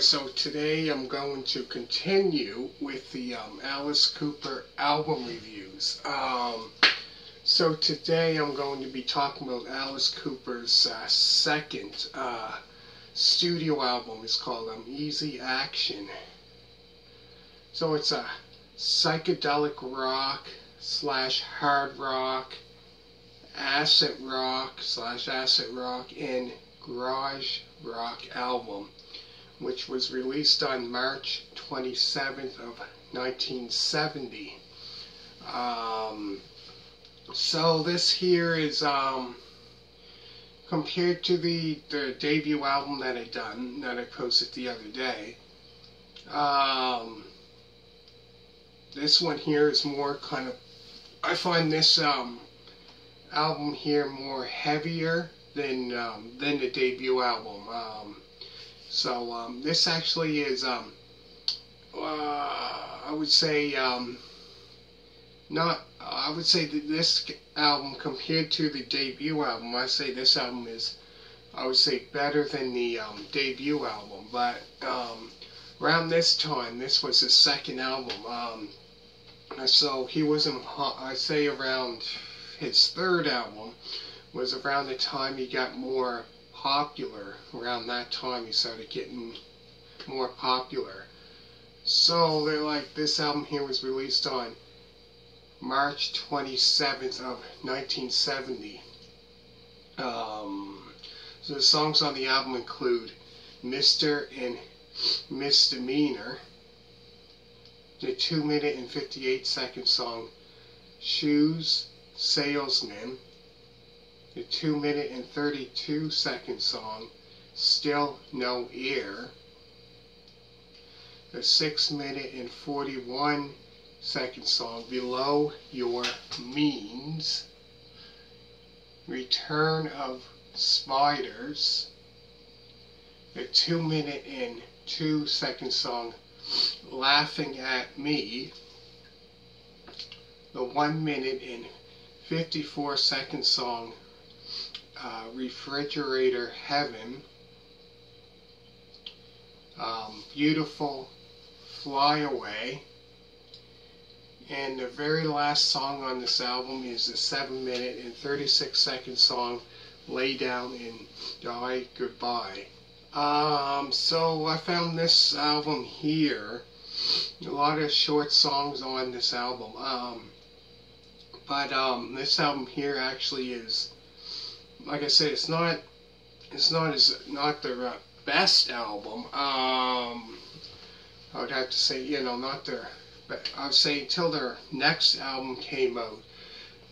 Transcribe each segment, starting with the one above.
So today I'm going to continue with the um, Alice Cooper album reviews. Um, so today I'm going to be talking about Alice Cooper's uh, second uh, studio album. It's called um, Easy Action. So it's a psychedelic rock slash hard rock, acid rock slash acid rock, and garage rock album which was released on March 27th of 1970. Um, so this here is um, compared to the, the debut album that I done that I posted the other day. Um, this one here is more kind of I find this um, album here more heavier than um, than the debut album. So um, this actually is, um, uh, I would say, um, not. I would say that this album compared to the debut album, I say this album is, I would say, better than the um, debut album. But um, around this time, this was his second album. Um, so he wasn't. I say around his third album was around the time he got more popular. Around that time, he started getting more popular. So they're like, this album here was released on March 27th of 1970. Um, so the songs on the album include Mr. and Misdemeanor, the 2 minute and 58 second song Shoes Salesman, the 2 minute and 32 second song, Still No Air, the 6 minute and 41 second song, Below Your Means, Return of Spiders, the 2 minute and 2 second song, Laughing at Me, the 1 minute and 54 second song, uh, Refrigerator Heaven, um, Beautiful Fly Away, and the very last song on this album is the 7 minute and 36 second song, Lay Down and Die Goodbye. Um, so I found this album here, a lot of short songs on this album. Um, but um, this album here actually is like I said, it's not it's not as not their uh, best album. Um, I would have to say, you know, not their. But I'd say until their next album came out,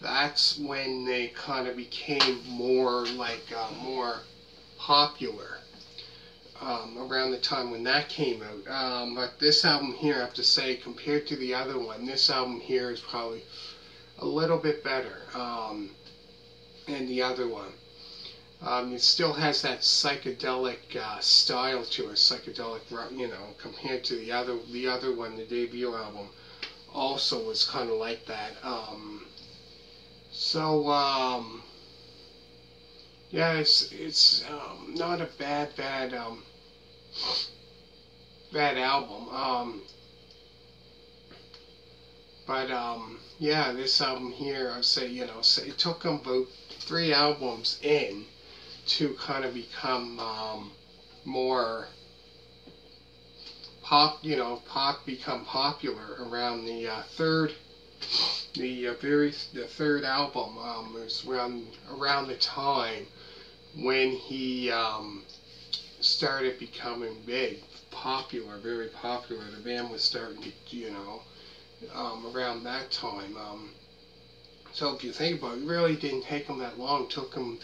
that's when they kind of became more like uh, more popular. Um, around the time when that came out. Um, but this album here, I have to say, compared to the other one, this album here is probably a little bit better um, than the other one. Um, it still has that psychedelic uh, style to it, psychedelic, you know, compared to the other, the other one, the debut album, also was kind of like that. Um, so, um, yeah, it's it's um, not a bad, bad, um, bad album. Um, but yeah, this album here, I'd say, you know, it took them about three albums in to kind of become um, more pop, you know, pop become popular around the uh, third, the uh, very the third album um, was around around the time when he um, started becoming big, popular, very popular. The band was starting to, you know, um, around that time. Um, so if you think about it, it really didn't take him that long. It took him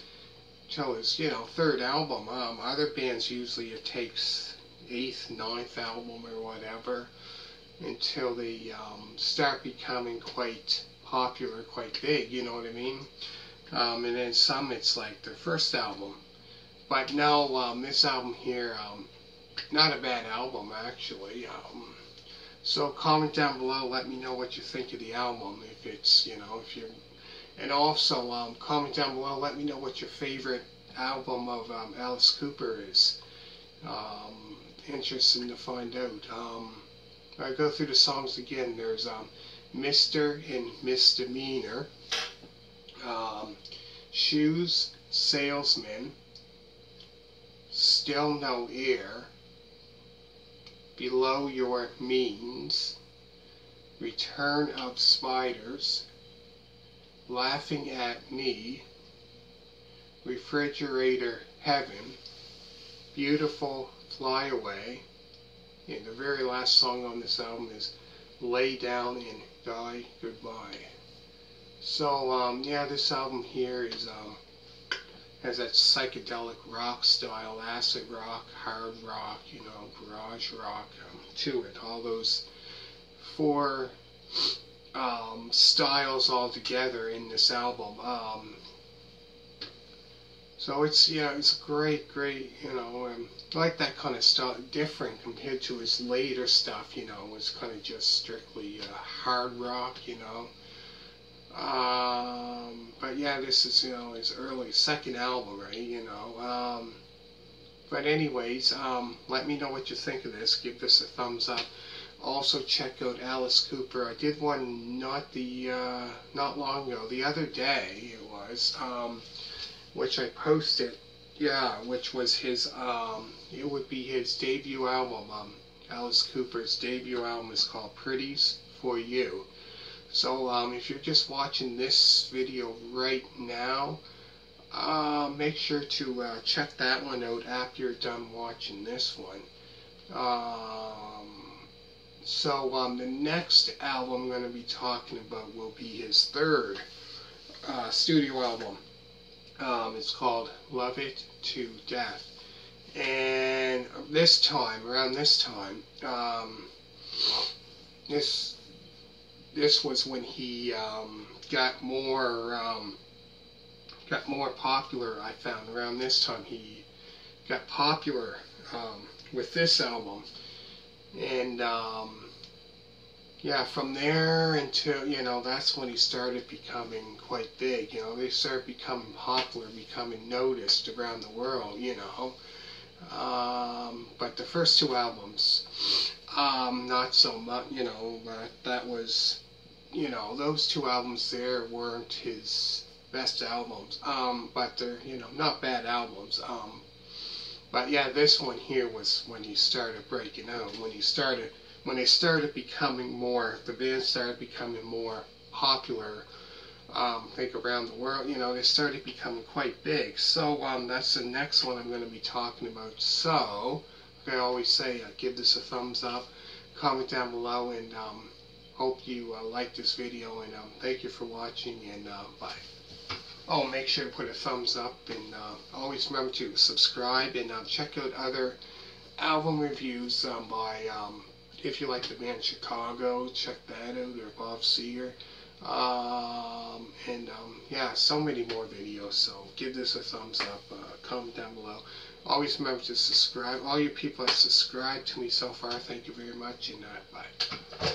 till his you know third album. Um, other bands usually it takes eighth, ninth album or whatever until they um, start becoming quite popular, quite big. You know what I mean? Um, and then some it's like their first album. But no, um, this album here, um, not a bad album actually. Um, so comment down below, let me know what you think of the album. If it's, you know, if you're and also, um, comment down below. Let me know what your favorite album of um, Alice Cooper is. Um, interesting to find out. Um, I go through the songs again. There's um, Mr. and Misdemeanor, um, Shoes Salesman, Still No Air, Below Your Means, Return of Spiders, Laughing at Me, Refrigerator Heaven, Beautiful Fly Away, and the very last song on this album is Lay Down and Die Goodbye. So, um, yeah, this album here is, um, has that psychedelic rock style, acid rock, hard rock, you know, garage rock um, to it. All those four um, styles all together in this album. Um, so it's yeah, it's great, great. You know, um, like that kind of stuff, different compared to his later stuff. You know, was kind of just strictly uh, hard rock. You know. Um, but yeah, this is you know his early second album, right? You know. Um, but anyways, um, let me know what you think of this. Give this a thumbs up. Also check out Alice Cooper. I did one not the uh, not long ago, the other day it was. Um, which I posted, yeah, which was his, um, it would be his debut album. Um, Alice Cooper's debut album is called Pretties for You. So um, if you're just watching this video right now, uh, make sure to uh, check that one out after you're done watching this one. Um, so um, the next album I'm going to be talking about will be his third uh, studio album. Um, it's called Love It to Death. And this time, around this time, um, this this was when he um, got more um, got more popular. I found around this time he got popular um, with this album, and um, yeah, from there until, you know, that's when he started becoming quite big. You know, they started becoming popular, becoming noticed around the world, you know. Um, but the first two albums, um, not so much, you know, but that was, you know, those two albums there weren't his best albums. Um, but they're, you know, not bad albums. Um, but yeah, this one here was when he started breaking out, when he started when they started becoming more, the band started becoming more popular, um, I think around the world, you know, they started becoming quite big. So um, that's the next one I'm going to be talking about. So, I always say, uh, give this a thumbs up, comment down below, and um, hope you uh, like this video, and um, thank you for watching, and uh, bye. Oh, make sure to put a thumbs up, and uh, always remember to subscribe, and uh, check out other album reviews um, by um, if you like the band Chicago, check that out, or Bob Seger. Um, and um, yeah, so many more videos. So give this a thumbs up, uh, comment down below. Always remember to subscribe. All you people that subscribed to me so far, thank you very much, and uh, bye.